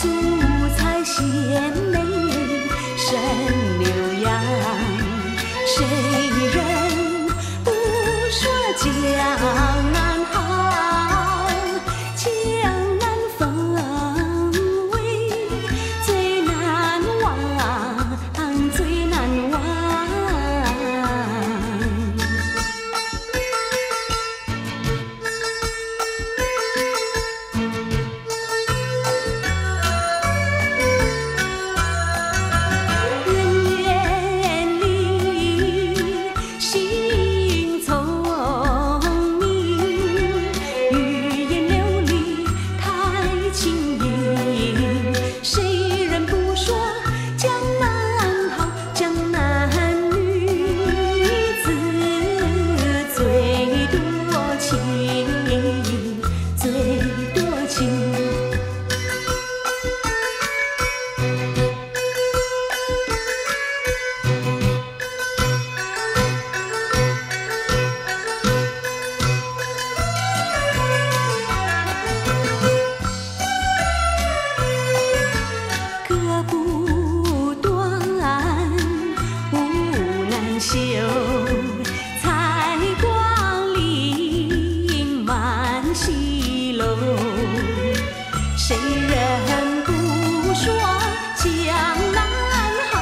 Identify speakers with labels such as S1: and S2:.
S1: 素彩鲜美胜牛羊。You. 谁人不说江南好？